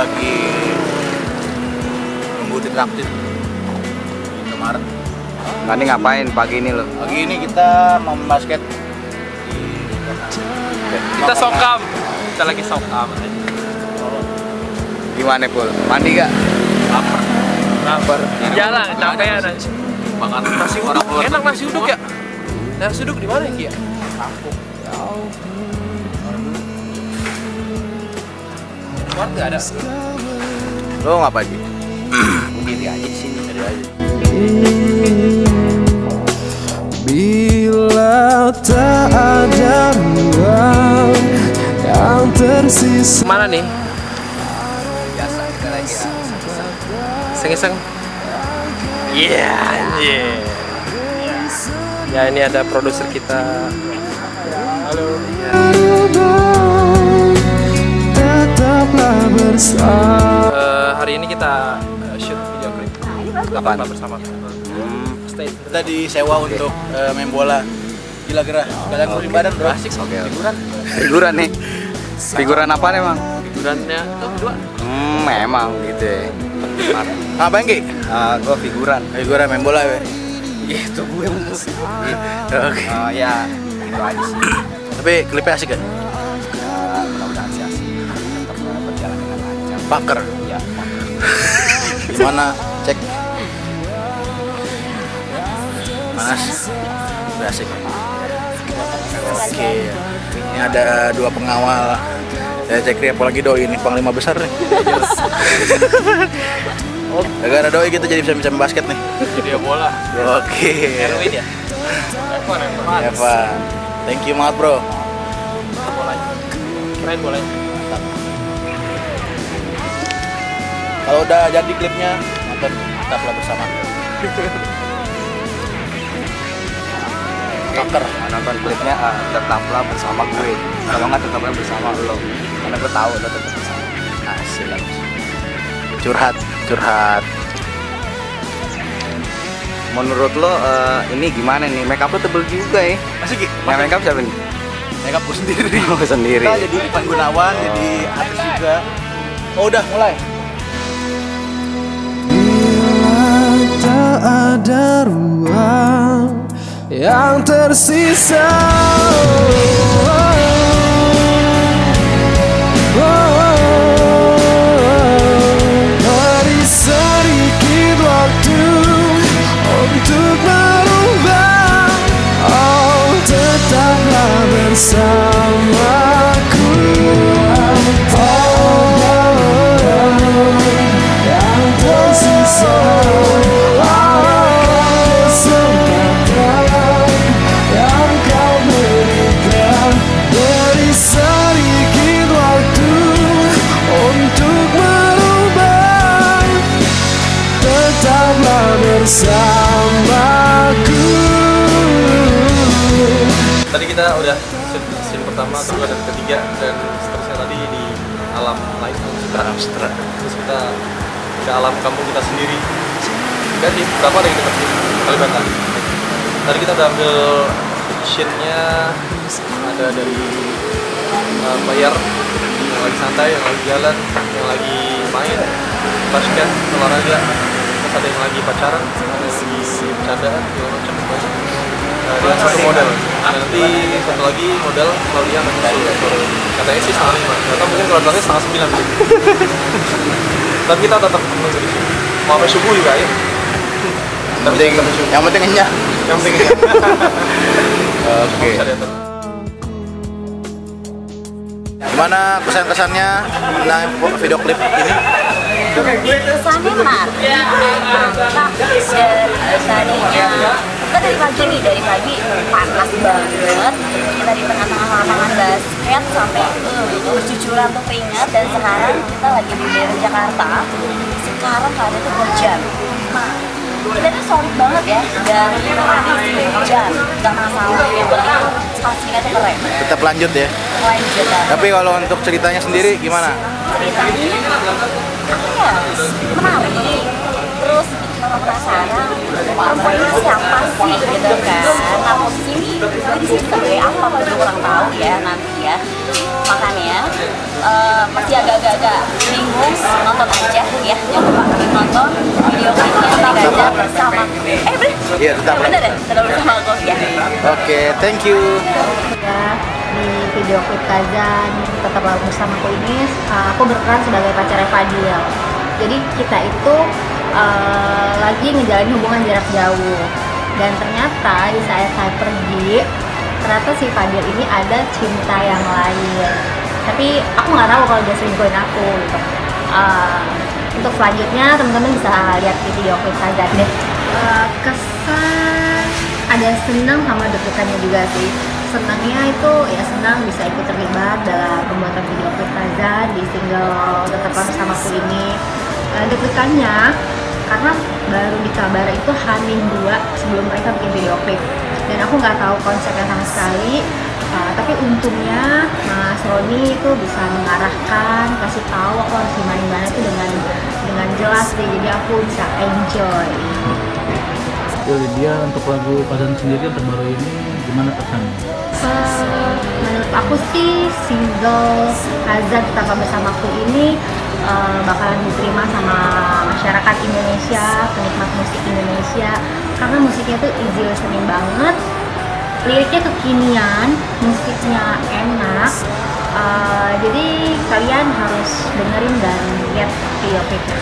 lagi nunggu ditraktir di Maret. Nah, ini ngapain pagi ini lo? Pagi ini kita mau basket di Kita sokam. Kita lagi sokam. Gimana pul? Mandi gak? Lapar. Lapar. Jalan, capean aja. Makan nasi uduk. Enak nasi uduk ya? Nasi uduk di mana ya? Kampung. Warga ada. Lo ngapain Ki? Diri aja di sini, diri aja. Bila tak ada ruang yang tersisa Mana nih? Biasa kita lagi ya. Iseng-iseng. Iya, iya. Ya ini ada produser kita. Halo. Tetaplah Eh, hari ini kita eh, shoot video klip. Kapan? Bersama. Stay. Kita disewa untuk eh, main bola. Gila gerah. Sekalian ngurusin badan, Bro. Asik oke. Figuran. Figuran nih. Figuran apa nih emang? Figurannya tuh dua. Hmm, memang gitu ya. Ngapain, Ki? Ah, gua figuran. Gue main bola, we. Itu gue musik. Oke. Oh ya, itu aja sih. Tapi klipnya asik kan? Paker. Ya, Gimana? Cek. Panas. Udah asik. Oke. Ini ada dua pengawal. Saya cek nih apalagi doi ini panglima besar nih. Oh, gara doi kita jadi bisa bisa basket nih. Video bola. Oke. Erwin ya? Evan, Evan. Evan. Thank you banget, Bro. Bolanya. Keren bolanya. Kalau udah jadi klipnya, nonton tetaplah bersama. Paker. Nonton klipnya ah, tetaplah bersama gue. Kalau nggak tetaplah bersama lo. Karena gue tahu lo tetap bersama. Asik. Curhat, curhat. Menurut lo eh, ini gimana nih? Make up lo tebel juga ya? Masih Ki? Yang make up siapa nih? Makeup gue sendiri. Oh, sendiri. Kita jadi Ivan Gunawan, jadi artis juga. Oh udah mulai. Ada ruang yang tersisa. Beri sedikit waktu untuk merubah. Oh tetaplah bersamaku kita udah scene pertama, kedua dan ketiga dan seterusnya tadi di alam lain Alam setra. Terus kita ke alam kampung kita sendiri. Dan di berapa ada yang dekat sini? Kalimantan. Tadi kita udah ambil scene-nya ada dari uh, bayar yang lagi santai, yang lagi jalan, yang lagi main basket, olahraga, terus ada yang lagi pacaran, ada yang lagi bercandaan, segala macam banyak. Dan satu model. Nah, nanti satu lagi model Claudia menyusul. Katanya sih setengah lima. Atau mungkin kalau datangnya setengah sembilan. Tapi kita tetap menunggu di sini. Mau sampai subuh juga ya. Yang penting, yang penting kenyang. Yang penting ya. Oke. Gimana kesan-kesannya tentang video klip ini? Kesannya mantap dari tadinya kita dari pagi nih dari pagi panas banget. Kita di tengah-tengah lapangan basket sampai uh, bercucuran tuh keringat. Dan sekarang kita lagi di daerah Jakarta. Sekarang keadaan tuh hujan nah kita tuh solid banget ya. Dan hujan gak masalah yang penting spasinya tuh keren. Tetap lanjut ya. lanjut Tapi kalau untuk ceritanya sendiri gimana? ceritanya ya? Menarik kalau penasaran perempuan ini siapa sih gitu kan nah posisi ini gue di sini sebagai apa gue kurang tahu ya nanti ya makanya eh, masih agak-agak bingung nonton aja ya jangan lupa nonton video klipnya tetap aja bersama eh bener Iya, tetap. Bener ya? Tetap bersama aku ya. Oke, thank you. ya di video klip Kazan tetaplah bersamaku ini uh, aku berperan sebagai pacarnya Fadil. Jadi kita itu uh, lagi ngejalanin hubungan jarak jauh. Dan ternyata di saat saya pergi ternyata si Fadil ini ada cinta yang lain. Tapi aku nggak tahu kalau dia selingkuhin aku gitu. Uh, untuk selanjutnya teman-teman bisa lihat video klip Kazan deh. Uh, kesan ada senang sama deg-degannya juga sih. Senangnya itu ya senang bisa ikut terlibat dalam pembuatan video klip Tazan di single Tetaplah Bersamaku ini. Eh, deg-degannya karena baru dikabar itu Hamin dua sebelum mereka bikin video klip. Dan aku nggak tahu konsepnya sama sekali. Uh, tapi untungnya Mas Roni itu bisa mengarahkan kasih tahu aku harus gimana gimana itu dengan dengan jelas deh jadi aku bisa enjoy. Ya Lydia untuk lagu Kazan sendiri yang terbaru ini gimana kesannya? Eh, menurut aku sih single Hazard Tetaplah Bersamaku ini eh, bakalan diterima sama masyarakat Indonesia, penikmat musik Indonesia karena musiknya tuh easy listening banget. Liriknya kekinian, musiknya enak. Eh, jadi kalian harus dengerin dan lihat video klipnya